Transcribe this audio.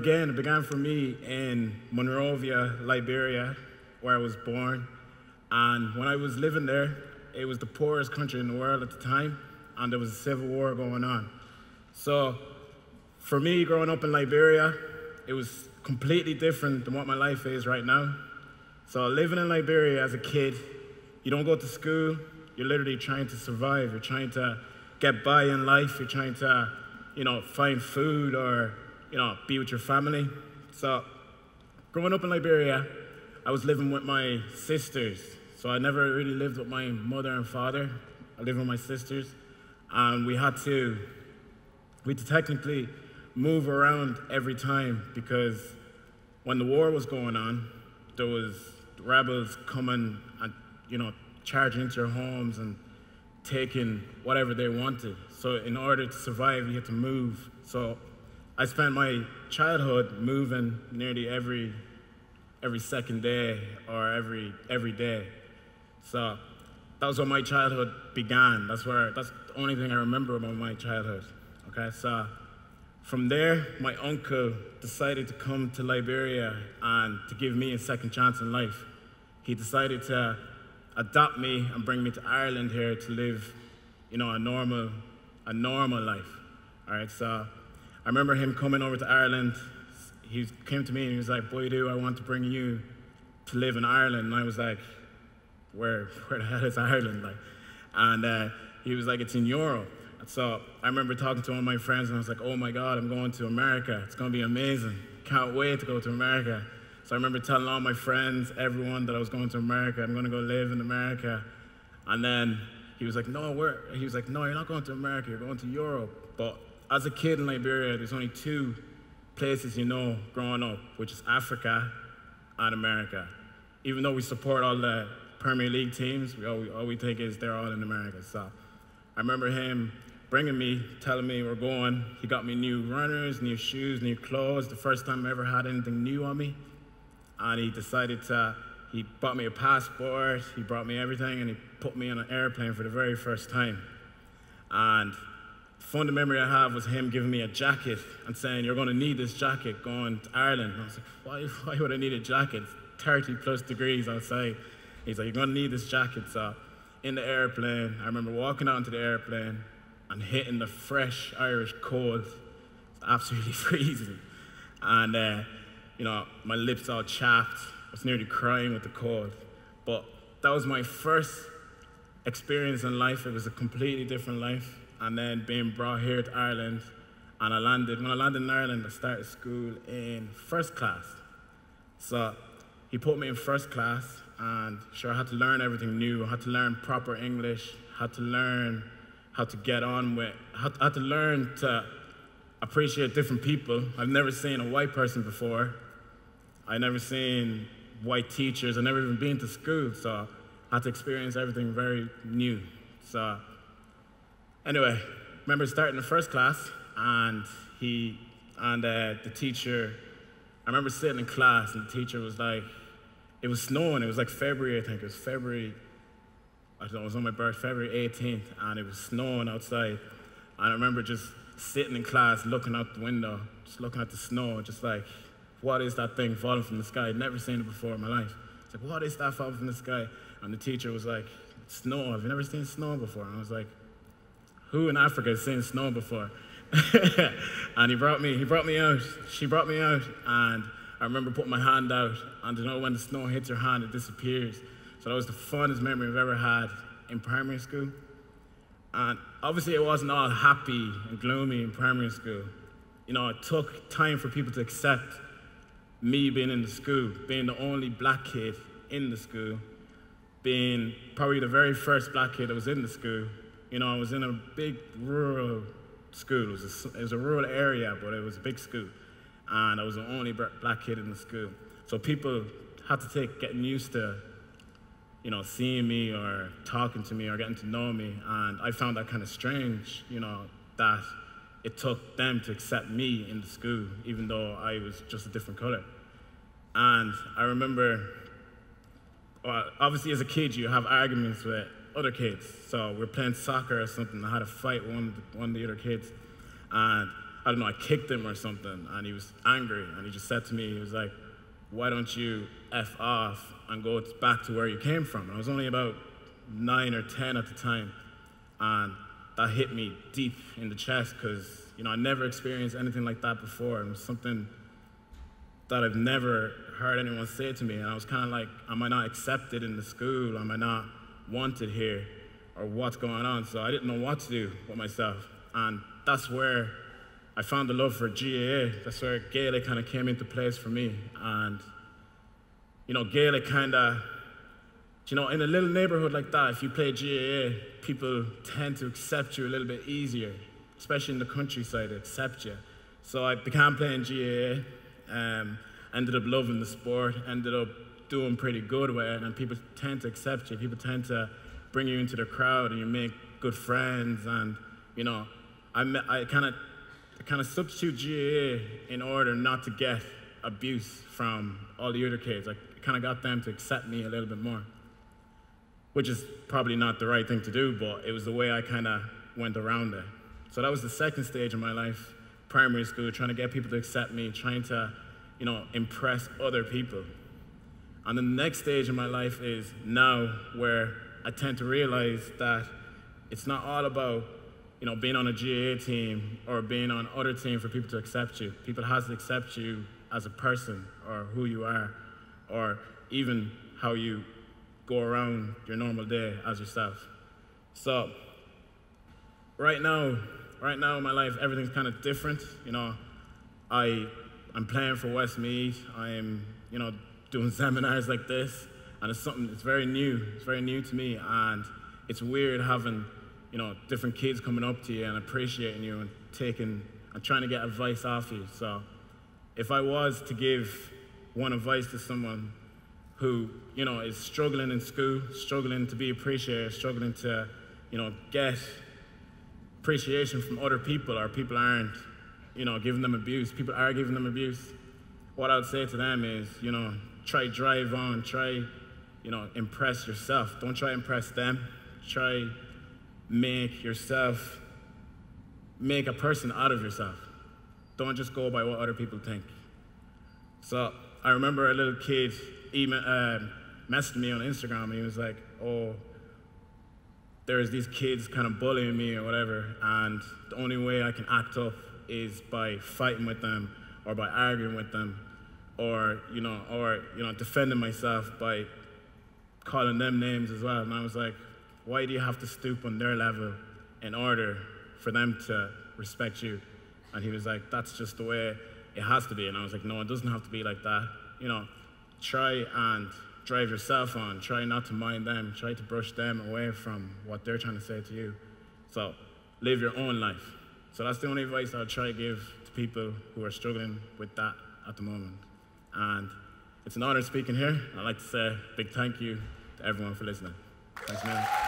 began, it began for me in Monrovia, Liberia, where I was born. And when I was living there, it was the poorest country in the world at the time, and there was a civil war going on. So, for me, growing up in Liberia, it was completely different than what my life is right now. So, living in Liberia as a kid, you don't go to school, you're literally trying to survive. You're trying to get by in life, you're trying to, you know, find food or, you know, be with your family. So, growing up in Liberia, I was living with my sisters. So I never really lived with my mother and father. I lived with my sisters. And we had to, we had to technically move around every time because when the war was going on, there was rebels coming and, you know, charging into your homes and taking whatever they wanted. So in order to survive, you had to move. So I spent my childhood moving nearly every every second day or every every day. So that was where my childhood began. That's where that's the only thing I remember about my childhood. Okay, so from there, my uncle decided to come to Liberia and to give me a second chance in life. He decided to adopt me and bring me to Ireland here to live, you know, a normal, a normal life. All right, so remember him coming over to Ireland. He came to me and he was like, "Boidu, I want to bring you to live in Ireland?" And I was like, "Where, where the hell is Ireland?" Like, and uh, he was like, "It's in Europe." And so I remember talking to one of my friends and I was like, "Oh my God, I'm going to America. It's going to be amazing. Can't wait to go to America." So I remember telling all my friends, everyone, that I was going to America. I'm going to go live in America. And then he was like, no, where? He was like, no, you're not going to America. You're going to Europe. But as a kid in Liberia, there's only two places you know growing up, which is Africa and America. Even though we support all the Premier League teams, we all, all we think is they're all in America. So I remember him bringing me, telling me we're going. He got me new runners, new shoes, new clothes. The first time I ever had anything new on me and he decided to, he bought me a passport, he brought me everything, and he put me on an airplane for the very first time. And fond memory I have was him giving me a jacket and saying, You're going to need this jacket going to Ireland. And I was like, Why, why would I need a jacket? It's 30 plus degrees outside. He's like, You're going to need this jacket. So in the airplane, I remember walking out into the airplane and hitting the fresh Irish cold. It's absolutely freezing. And uh, you know, my lips all chapped. I was nearly crying with the cold. But that was my first experience in life. It was a completely different life. And then being brought here to Ireland, and I landed, when I landed in Ireland, I started school in first class. So he put me in first class, and sure, I had to learn everything new. I had to learn proper English, had to learn how to get on with, had, had to learn to appreciate different people. I've never seen a white person before. I never seen white teachers. I never even been to school, so I had to experience everything very new. So anyway, remember starting the first class, and he and uh, the teacher. I remember sitting in class, and the teacher was like, "It was snowing. It was like February, I think. It was February. I don't know. It was on my birth, February 18th, and it was snowing outside. And I remember just sitting in class, looking out the window, just looking at the snow, just like what is that thing falling from the sky? I'd never seen it before in my life. It's like, what is that falling from the sky? And the teacher was like, snow. Have you never seen snow before? And I was like, who in Africa has seen snow before? and he brought me, he brought me out. She brought me out, and I remember putting my hand out, and you know when the snow hits your hand, it disappears. So that was the funnest memory I've ever had in primary school. And obviously, it wasn't all happy and gloomy in primary school. You know, it took time for people to accept me being in the school, being the only black kid in the school, being probably the very first black kid that was in the school. You know, I was in a big rural school. It was, a, it was a rural area, but it was a big school. And I was the only black kid in the school. So people had to take getting used to, you know, seeing me or talking to me or getting to know me. And I found that kind of strange, you know, that it took them to accept me in the school, even though I was just a different color. And I remember, well, obviously as a kid, you have arguments with other kids. So we're playing soccer or something. I had a fight with one, one of the other kids. And I don't know, I kicked him or something, and he was angry, and he just said to me, he was like, why don't you F off and go back to where you came from? And I was only about nine or 10 at the time, and that hit me deep in the chest because, you know, I never experienced anything like that before. It was something that I've never heard anyone say to me, and I was kind of like, am I not accepted in the school? Am I not wanted here? Or what's going on? So I didn't know what to do with myself. And that's where I found the love for GAA. That's where Gaelic kind of came into place for me. And, you know, Gaelic kind of, you know, in a little neighborhood like that, if you play GAA, people tend to accept you a little bit easier, especially in the countryside, they accept you. So I began playing GAA, um, ended up loving the sport, ended up doing pretty good with it, and people tend to accept you. People tend to bring you into the crowd, and you make good friends, and, you know, I, I kind of kind of substitute GAA in order not to get abuse from all the other kids. I kind of got them to accept me a little bit more, which is probably not the right thing to do, but it was the way I kind of went around it. So that was the second stage of my life, primary school, trying to get people to accept me, trying to, you know, impress other people. And the next stage of my life is now where I tend to realize that it's not all about you know, being on a GAA team or being on other team for people to accept you. People has to accept you as a person or who you are or even how you go around your normal day as yourself. So right now, right now in my life, everything's kind of different. You know, I, I'm playing for Westmeath. I am, you know, doing seminars like this. And it's something, it's very new. It's very new to me. And it's weird having you know, different kids coming up to you and appreciating you and taking and trying to get advice off you. So if I was to give one advice to someone who, you know, is struggling in school, struggling to be appreciated, struggling to, you know, get appreciation from other people or people aren't, you know, giving them abuse, people are giving them abuse, what I would say to them is, you know, try drive on, try, you know, impress yourself. Don't try impress them. Try make yourself, make a person out of yourself. Don't just go by what other people think. So I remember a little kid email, uh, messaged me on Instagram and he was like, oh, there's these kids kind of bullying me or whatever, and the only way I can act up is by fighting with them or by arguing with them or, you know, or, you know, defending myself by calling them names as well. And I was like, why do you have to stoop on their level in order for them to respect you? And he was like, That's just the way it has to be. And I was like, No, it doesn't have to be like that. You know, try and drive yourself on. Try not to mind them. Try to brush them away from what they're trying to say to you. So live your own life. So that's the only advice I'll try to give to people who are struggling with that at the moment. And it's an honor speaking here. I'd like to say a big thank you to everyone for listening. Thanks, man.